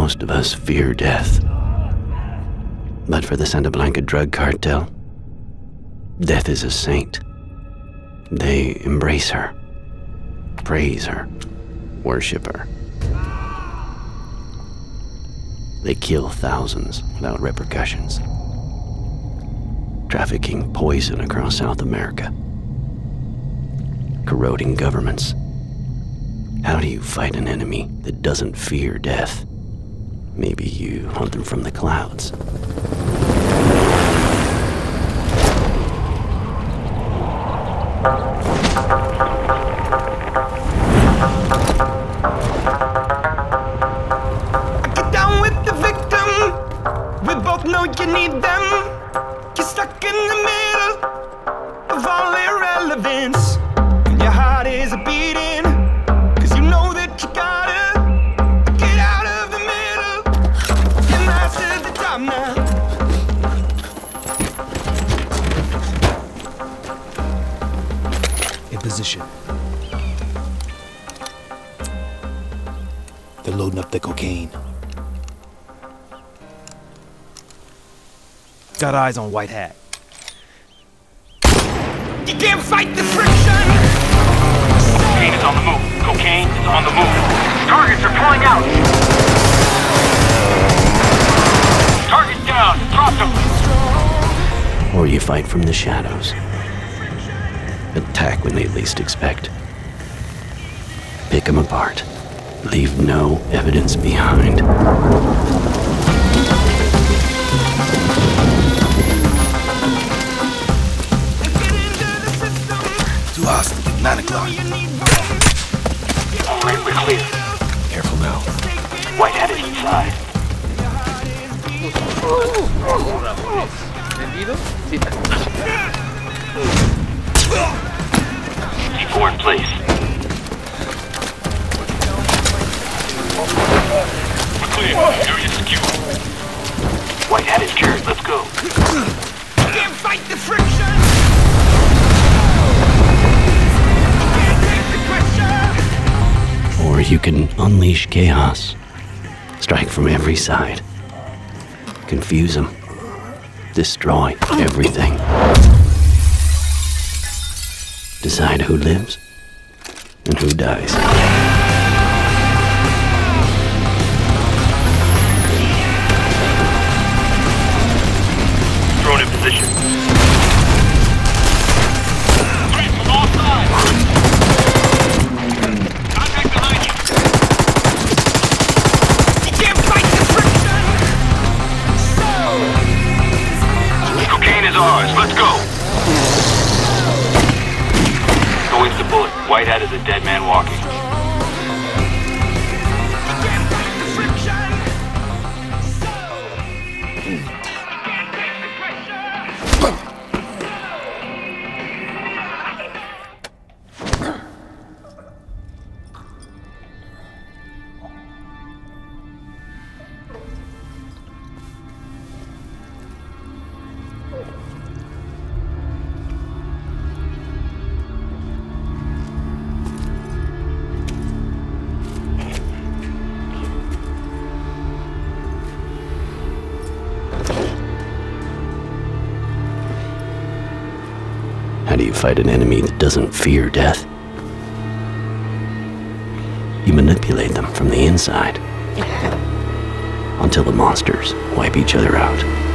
Most of us fear death. But for the Santa Blanca drug cartel, death is a saint. They embrace her, praise her, worship her. They kill thousands without repercussions, trafficking poison across South America, corroding governments. How do you fight an enemy that doesn't fear death? Maybe you hunt them from the clouds. They're loading up the cocaine. Got eyes on White Hat. You can't fight the friction. Cocaine is on the move. Cocaine is on the move. Targets are pulling out. Target down. Drop them. Or you fight from the shadows. Attack when they least expect. Pick them apart. Leave no evidence behind. Too hostile. Nine o'clock. All right, we're clear. Careful now. White hat is inside. C4 in place. White hat is cured. Let's go. Can't fight the friction. Can't the. Or you can unleash chaos. Strike from every side. Confuse them. Destroy everything. Decide who lives and who dies. To the bullet. White hat is a dead man walking. Do you fight an enemy that doesn't fear death? You manipulate them from the inside until the monsters wipe each other out.